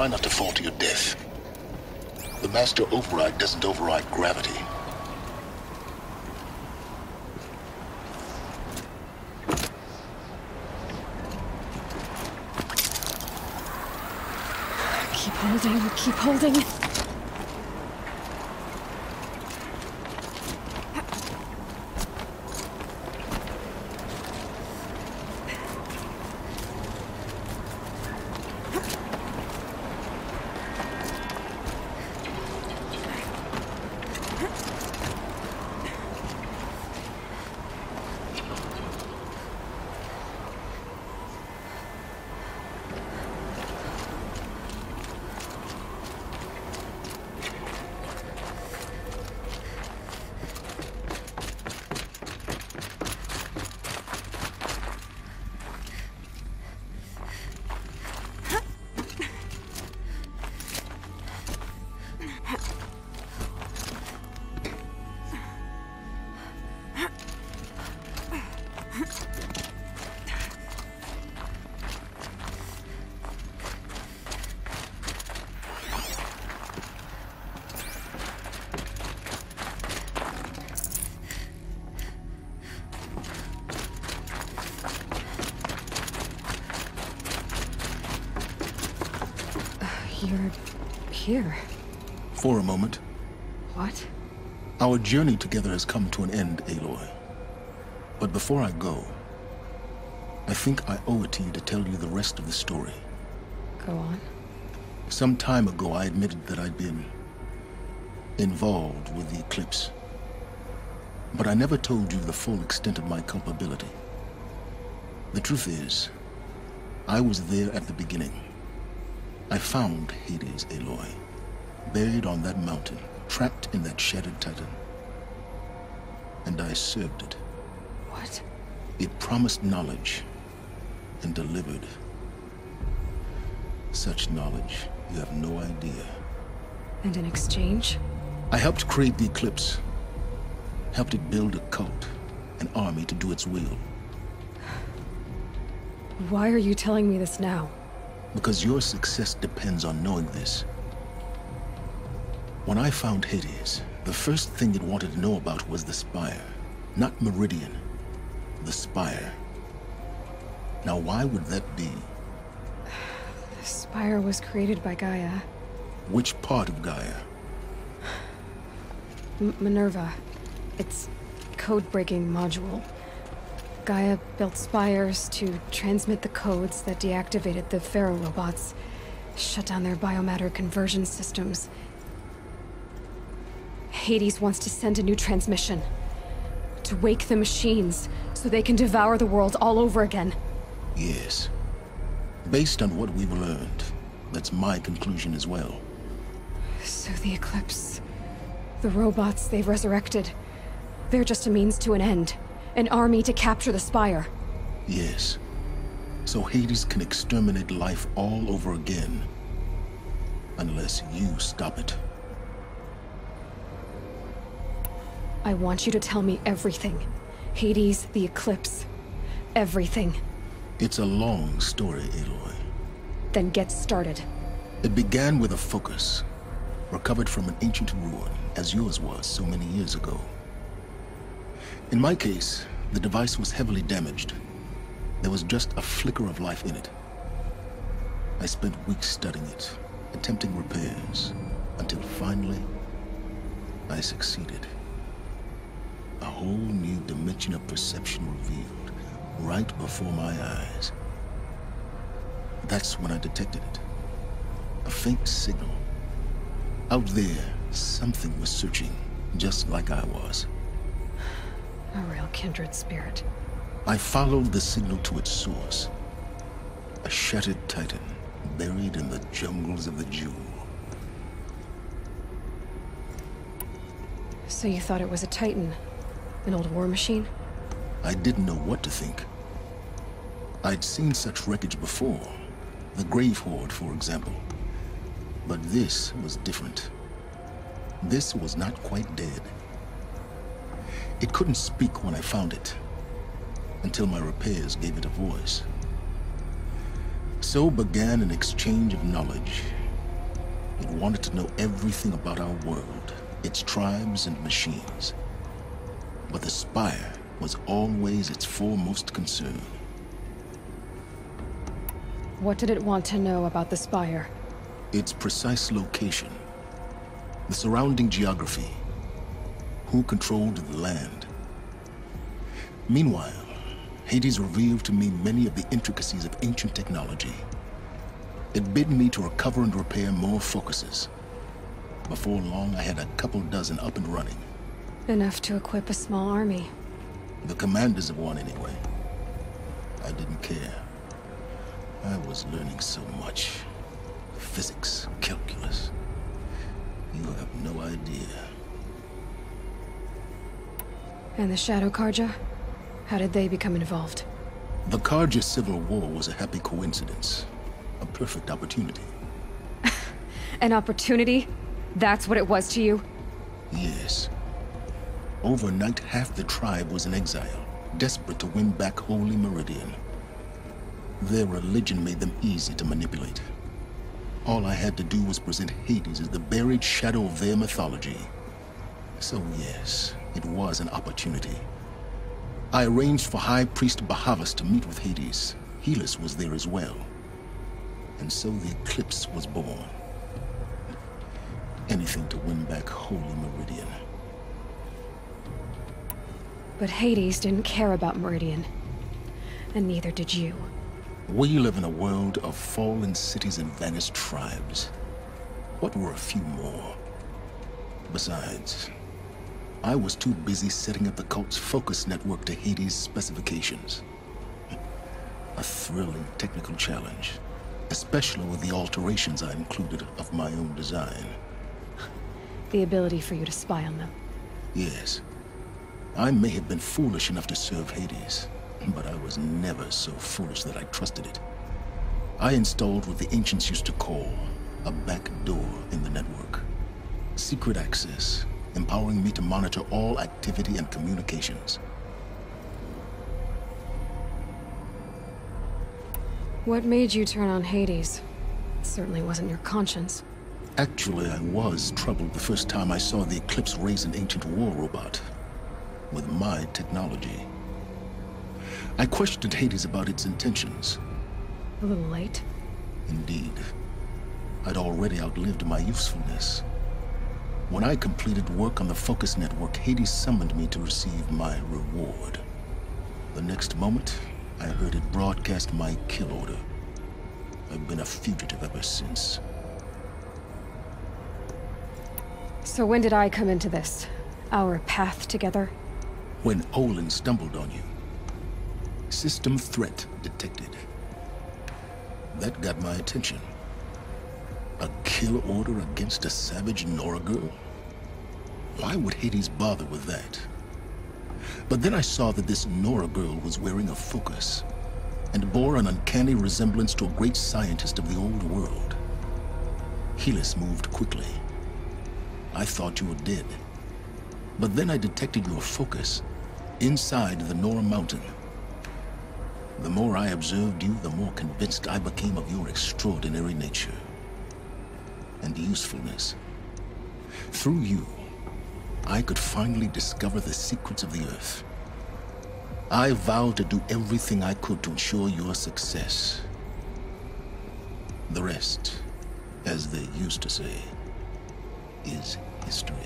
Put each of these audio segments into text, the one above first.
try not to fall to your death. The Master Override doesn't override gravity. Keep holding, keep holding. Here. For a moment, What? our journey together has come to an end, Aloy. But before I go, I think I owe it to you to tell you the rest of the story. Go on. Some time ago, I admitted that I'd been involved with the eclipse. But I never told you the full extent of my culpability. The truth is, I was there at the beginning. I found Hades, Aloy, buried on that mountain, trapped in that shattered titan. And I served it. What? It promised knowledge and delivered. Such knowledge, you have no idea. And in exchange? I helped create the Eclipse. Helped it build a cult, an army to do its will. Why are you telling me this now? Because your success depends on knowing this. When I found Hades, the first thing it wanted to know about was the Spire. Not Meridian. The Spire. Now why would that be? The Spire was created by Gaia. Which part of Gaia? M Minerva. Its code-breaking module. Gaia built spires to transmit the codes that deactivated the Faro robots, shut down their biomatter conversion systems. Hades wants to send a new transmission. To wake the machines, so they can devour the world all over again. Yes. Based on what we've learned, that's my conclusion as well. So the Eclipse. The robots they've resurrected. They're just a means to an end. An army to capture the Spire. Yes. So Hades can exterminate life all over again. Unless you stop it. I want you to tell me everything. Hades, the Eclipse. Everything. It's a long story, Aloy. Then get started. It began with a focus, recovered from an ancient ruin, as yours was so many years ago. In my case, the device was heavily damaged. There was just a flicker of life in it. I spent weeks studying it, attempting repairs, until finally, I succeeded. A whole new dimension of perception revealed, right before my eyes. That's when I detected it. A faint signal. Out there, something was searching, just like I was. A real kindred spirit. I followed the signal to its source. A shattered titan, buried in the jungles of the Jewel. So you thought it was a Titan? An old war machine? I didn't know what to think. I'd seen such wreckage before. The Grave Hoard, for example. But this was different. This was not quite dead. It couldn't speak when I found it, until my repairs gave it a voice. So began an exchange of knowledge, It wanted to know everything about our world, its tribes and machines. But the Spire was always its foremost concern. What did it want to know about the Spire? Its precise location, the surrounding geography, who controlled the land. Meanwhile, Hades revealed to me many of the intricacies of ancient technology. It bid me to recover and repair more focuses. Before long, I had a couple dozen up and running. Enough to equip a small army. The commanders of one, anyway. I didn't care. I was learning so much. Physics, calculus. You have no idea. And the Shadow Carja? How did they become involved? The Carja Civil War was a happy coincidence. A perfect opportunity. An opportunity? That's what it was to you? Yes. Overnight, half the tribe was in exile, desperate to win back Holy Meridian. Their religion made them easy to manipulate. All I had to do was present Hades as the buried shadow of their mythology. So yes, it was an opportunity. I arranged for High Priest Bahavas to meet with Hades. Helis was there as well. And so the Eclipse was born. Anything to win back Holy Meridian. But Hades didn't care about Meridian. And neither did you. We live in a world of fallen cities and vanished tribes. What were a few more? Besides, I was too busy setting up the cult's focus network to Hades' specifications. A thrilling technical challenge, especially with the alterations I included of my own design. The ability for you to spy on them. Yes. I may have been foolish enough to serve Hades, but I was never so foolish that I trusted it. I installed what the ancients used to call a back door in the network. Secret access, empowering me to monitor all activity and communications. What made you turn on Hades? It certainly wasn't your conscience. Actually, I was troubled the first time I saw the Eclipse raise an ancient war robot. With my technology. I questioned Hades about its intentions. A little late. Indeed. I'd already outlived my usefulness. When I completed work on the Focus Network, Hades summoned me to receive my reward. The next moment, I heard it broadcast my kill order. I've been a fugitive ever since. So when did I come into this? Our path together? When Olin stumbled on you. System threat detected. That got my attention. A kill order against a savage Nora girl? Why would Hades bother with that? But then I saw that this Nora girl was wearing a focus, and bore an uncanny resemblance to a great scientist of the old world. Helis moved quickly. I thought you were dead. But then I detected your focus, inside the Nora Mountain. The more I observed you, the more convinced I became of your extraordinary nature and usefulness. Through you, I could finally discover the secrets of the Earth. I vowed to do everything I could to ensure your success. The rest, as they used to say, is history.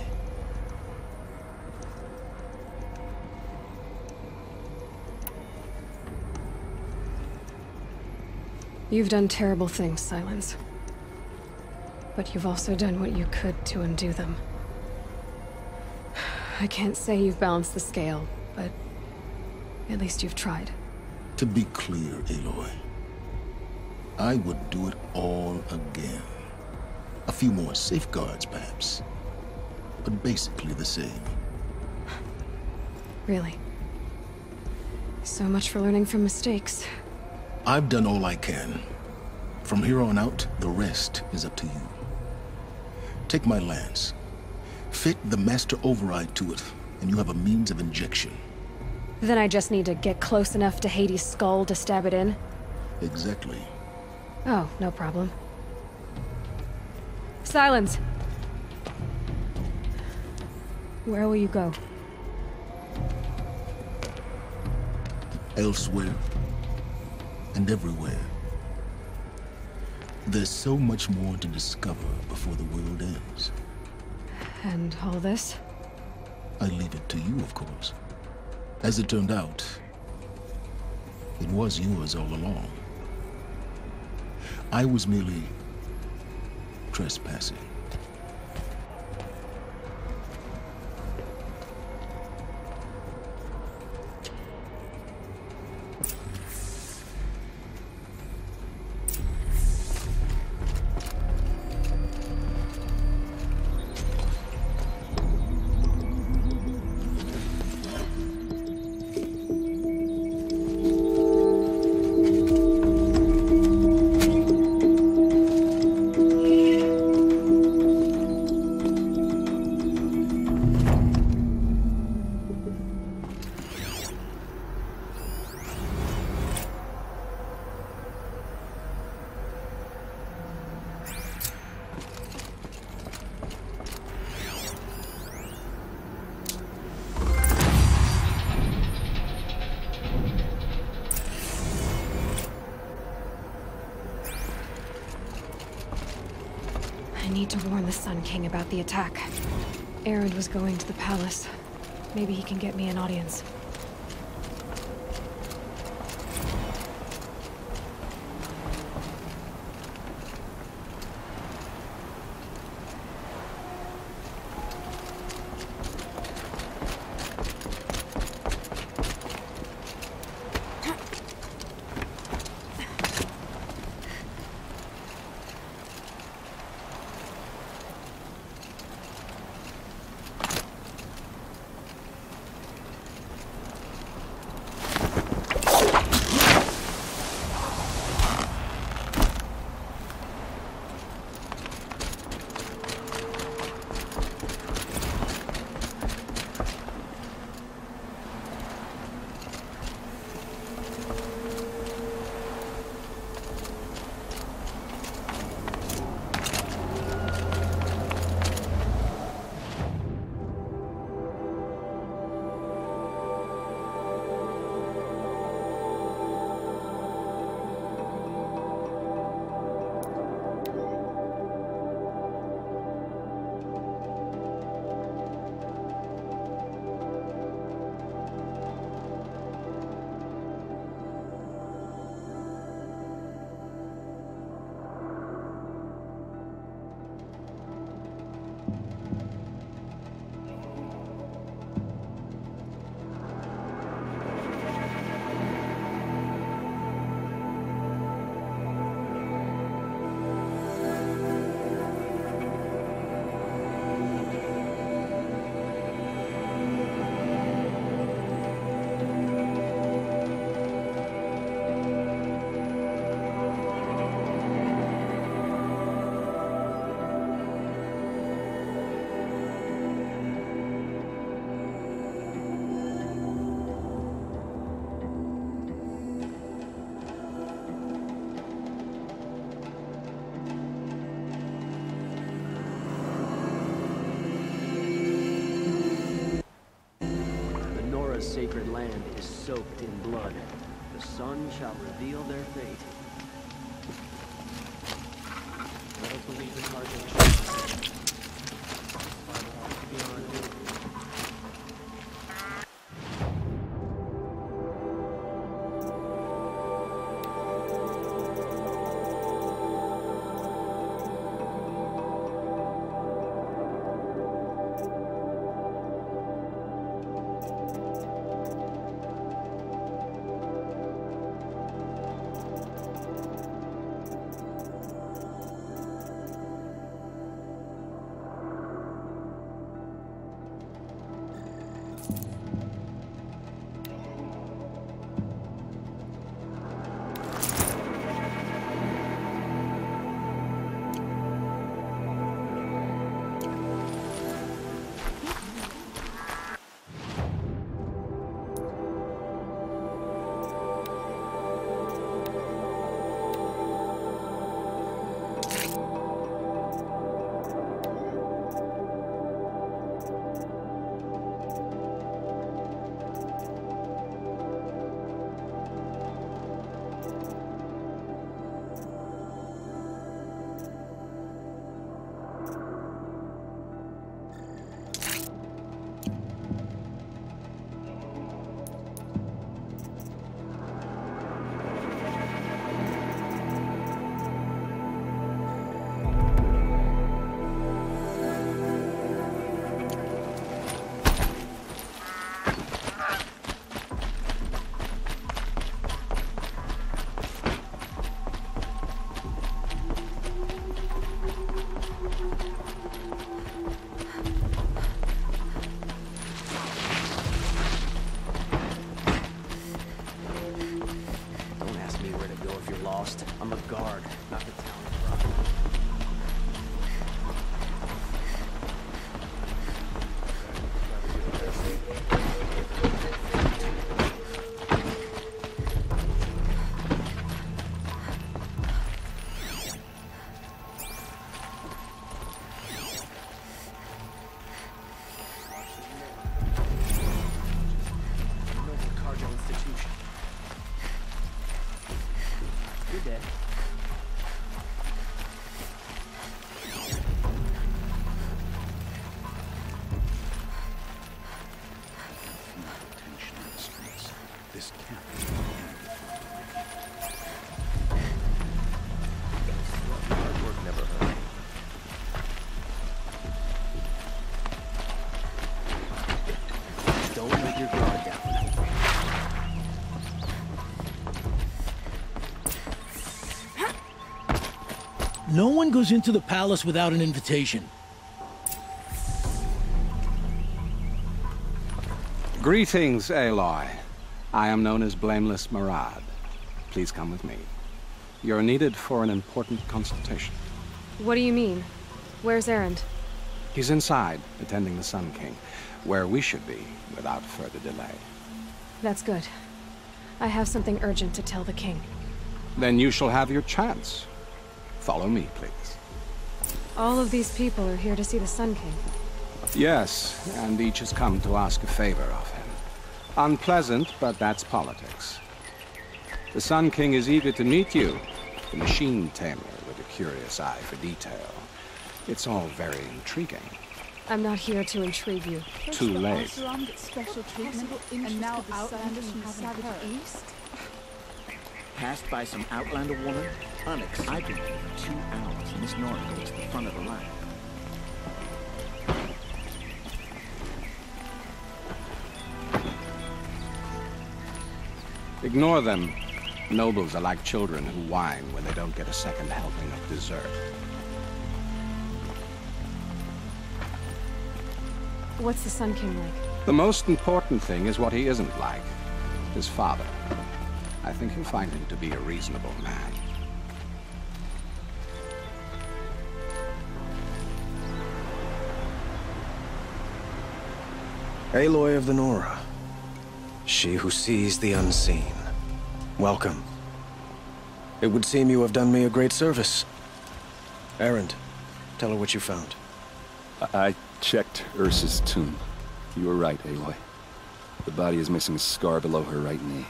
You've done terrible things, Sylens. But you've also done what you could to undo them. I can't say you've balanced the scale, but at least you've tried. To be clear, Aloy, I would do it all again. A few more safeguards, perhaps. But basically the same. Really. So much for learning from mistakes. I've done all I can. From here on out, the rest is up to you. Take my lance. Fit the Master Override to it, and you have a means of injection. Then I just need to get close enough to Hades' skull to stab it in? Exactly. Oh, no problem. Sylens. Where will you go? Elsewhere. And everywhere. There's so much more to discover before the world ends. And all this? I leave it to you, of course. As it turned out, it was yours all along. I was merely trespassing. Sun King about the attack. Erend was going to the palace. Maybe he can get me an audience. Sacred land is soaked in blood. The sun shall reveal their fate. Believe. lost. I'm a guard. No one goes into the palace without an invitation. Greetings, Aloy. I am known as Blameless Marad. Please come with me. You're needed for an important consultation. What do you mean? Where's Erend? He's inside, attending the Sun King, where we should be without further delay. That's good. I have something urgent to tell the king. Then you shall have your chance. Follow me, please. All of these people are here to see the Sun King. Yes, and each has come to ask a favor of him. Unpleasant, but that's politics. The Sun King is eager to meet you, the machine tamer with a curious eye for detail. It's all very intriguing. I'm not here to intrigue you. Too late. Oseram special treatment, and now Outlanders from the Savage East? Passed by some Outlander woman? Onyx, I've been here for two hours, and Miss Nora goes to the front of the line. Ignore them. Nobles are like children who whine when they don't get a second helping of dessert. What's the Sun King like? The most important thing is what he isn't like. His father. I think you'll find him to be a reasonable man. Aloy of the Nora. She who sees the unseen. Welcome. It would seem you have done me a great service. Erend, tell her what you found. I, checked Ursa's tomb. You were right, Aloy. The body is missing a scar below her right knee.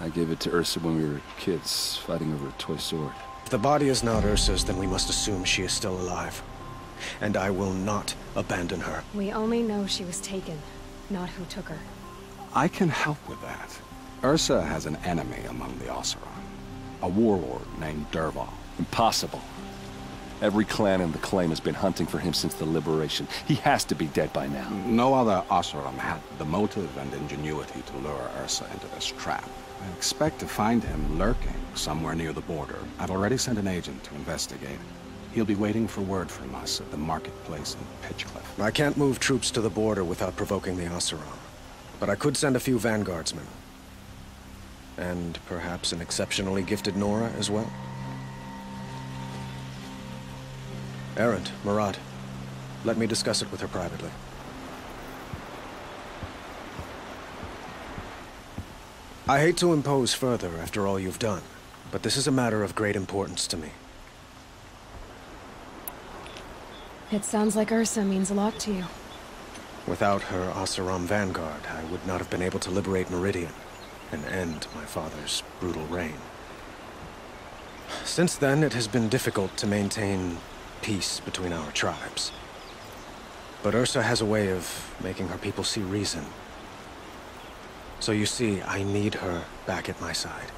I gave it to Ursa when we were kids, fighting over a toy sword. If the body is not Ursa's, then we must assume she is still alive. And I will not abandon her. We only know she was taken, not who took her. I can help with that. Ursa has an enemy among the Oseram. A warlord named Dervahl. Impossible. Every clan in the claim has been hunting for him since the liberation. He has to be dead by now. No other Oseram had the motive and ingenuity to lure Ursa into this trap. I expect to find him lurking somewhere near the border. I've already sent an agent to investigate. He'll be waiting for word from us at the marketplace in Pitchcliff. I can't move troops to the border without provoking the Oseram. But I could send a few vanguardsmen. And perhaps an exceptionally gifted Nora as well. Erend, Marad, let me discuss it with her privately. I hate to impose further after all you've done, but this is a matter of great importance to me. It sounds like Ursa means a lot to you. Without her Oseram vanguard, I would not have been able to liberate Meridian and end my father's brutal reign. Since then, it has been difficult to maintain peace between our tribes. But Ursa has a way of making her people see reason. So you see, I need her back at my side.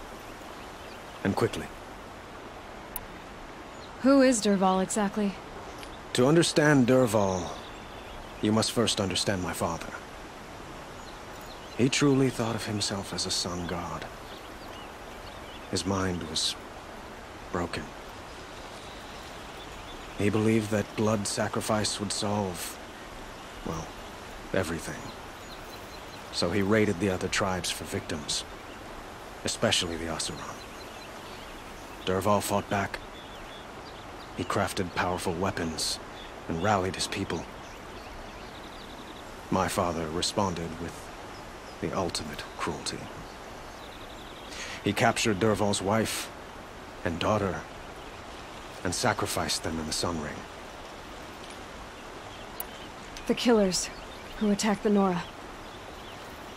And quickly. Who is Dervahl exactly? To understand Dervahl, you must first understand my father. He truly thought of himself as a sun god. His mind was broken. He believed that blood sacrifice would solve, well, everything. So he raided the other tribes for victims, especially the Oseram. Dervahl fought back. He crafted powerful weapons and rallied his people. My father responded with the ultimate cruelty. He captured Dervahl's wife and daughter and sacrificed them in the Sun Ring. The killers who attacked the Nora.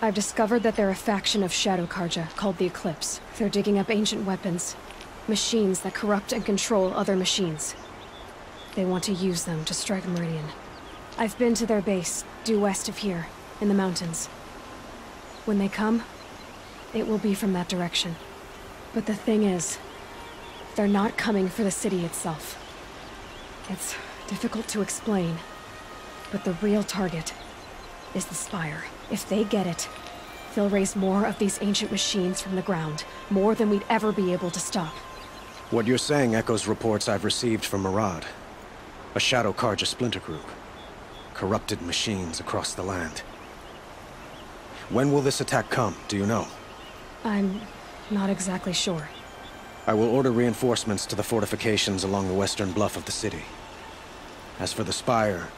I've discovered that they're a faction of Shadow Carja called the Eclipse. They're digging up ancient weapons. Machines that corrupt and control other machines. They want to use them to strike Meridian. I've been to their base, due west of here, in the mountains. When they come, it will be from that direction. But the thing is, they're not coming for the city itself. It's difficult to explain, but the real target is the Spire. If they get it, they'll raise more of these ancient machines from the ground, more than we'd ever be able to stop. What you're saying echoes reports I've received from Marad. A Shadow Carja splinter group. Corrupted machines across the land. When will this attack come, do you know? I'm not exactly sure. I will order reinforcements to the fortifications along the western bluff of the city. As for the Spire,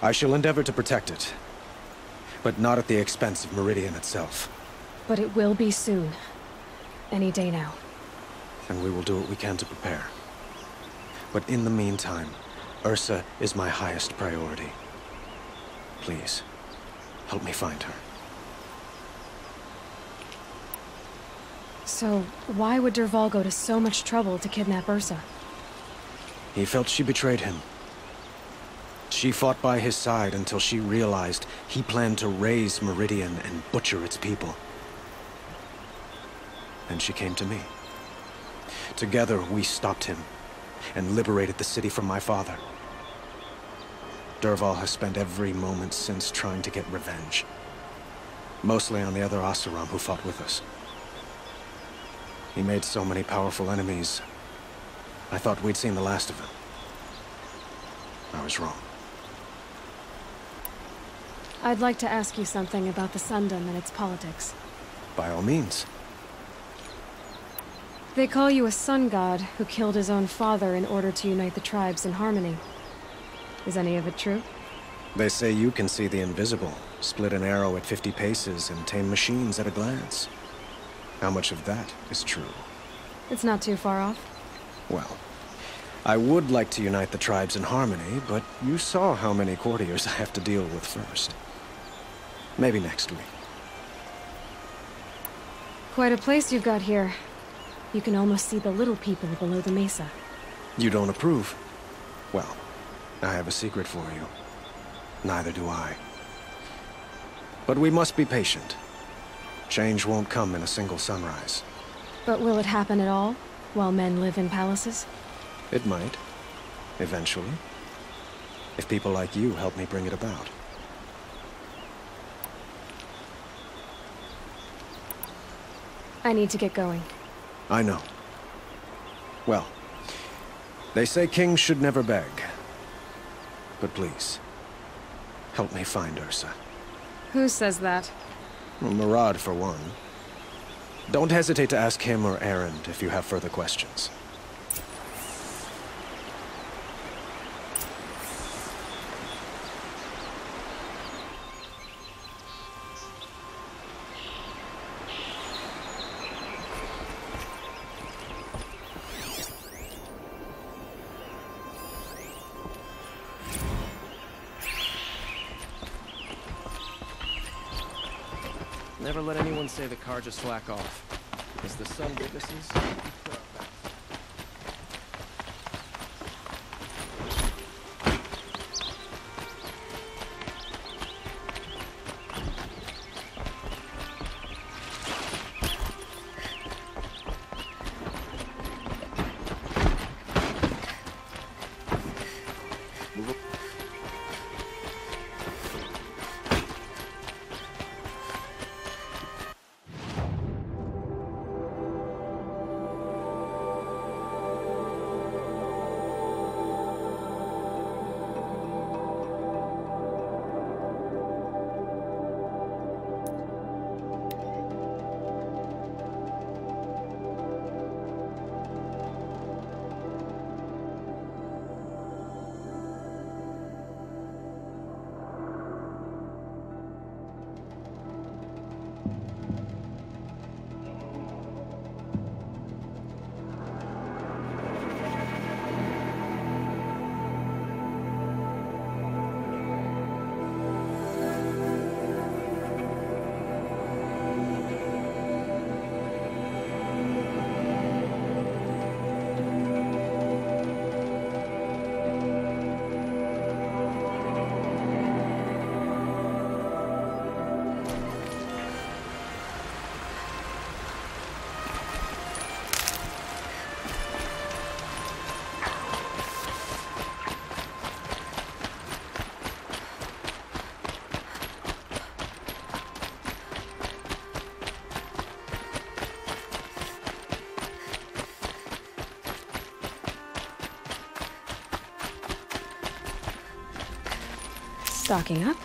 I shall endeavor to protect it. But not at the expense of Meridian itself. But it will be soon. Any day now. And we will do what we can to prepare. But in the meantime, Ursa is my highest priority. Please, help me find her. So, why would Dervahl go to so much trouble to kidnap Ursa? He felt she betrayed him. She fought by his side until she realized he planned to raise Meridian and butcher its people. And she came to me. Together, we stopped him and liberated the city from my father. Dervahl has spent every moment since trying to get revenge. Mostly on the other Oseram who fought with us. He made so many powerful enemies. I thought we'd seen the last of him. I was wrong. I'd like to ask you something about the Sundom and its politics. By all means. They call you a sun god who killed his own father in order to unite the tribes in harmony. Is any of it true? They say you can see the invisible, split an arrow at 50 paces, and tame machines at a glance. How much of that is true? It's not too far off. Well, I would like to unite the tribes in harmony, but you saw how many courtiers I have to deal with first. Maybe next week. Quite a place you've got here. You can almost see the little people below the mesa. You don't approve? Well, I have a secret for you. Neither do I. But we must be patient. Change won't come in a single sunrise. But will it happen at all, while men live in palaces? It might. Eventually. If people like you help me bring it about. I need to get going. I know. Well, they say kings should never beg. But please, help me find Ursa. Who says that? Well, Marad, for one. Don't hesitate to ask him or Erend if you have further questions. Never let anyone say the Carja slack off. Because the sun witnesses, Stocking up.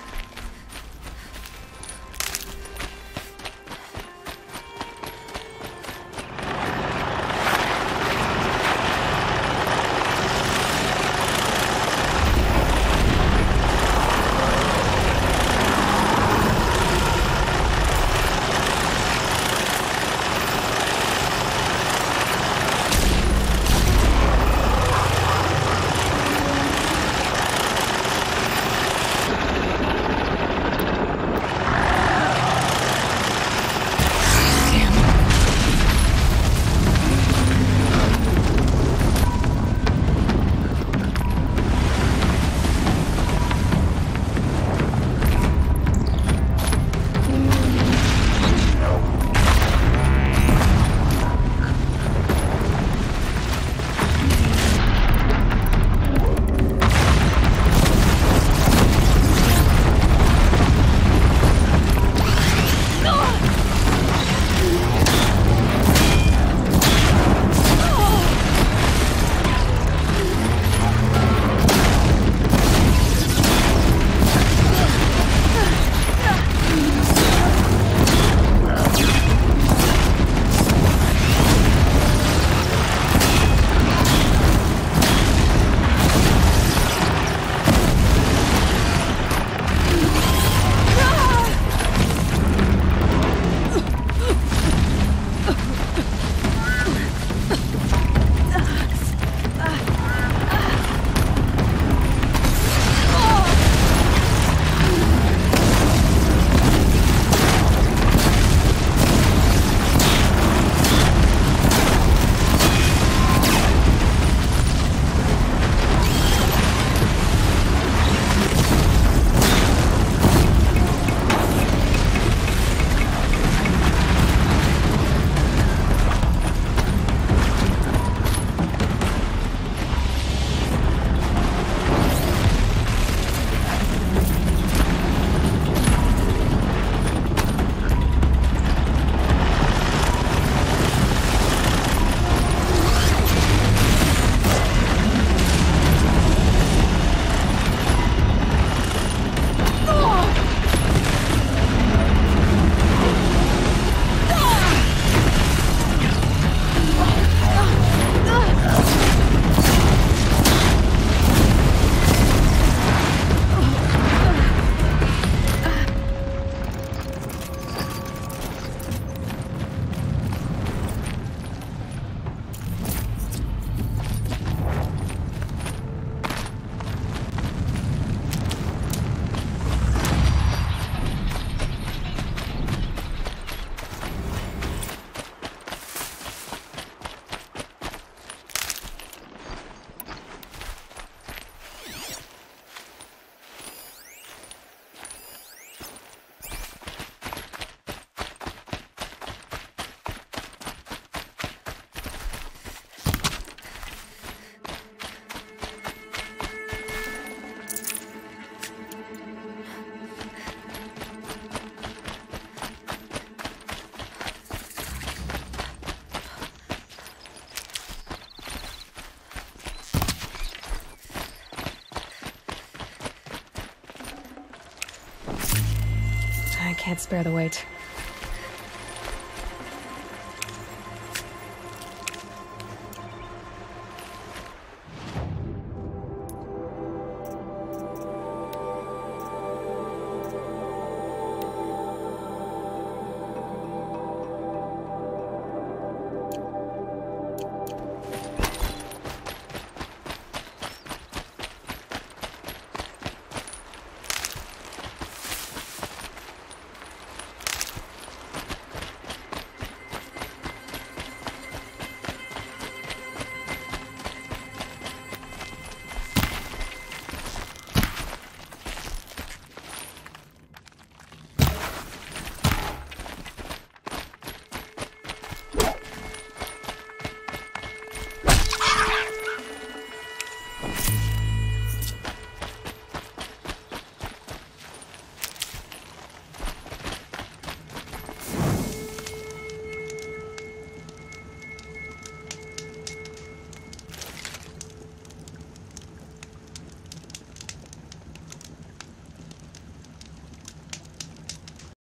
Can't spare the weight.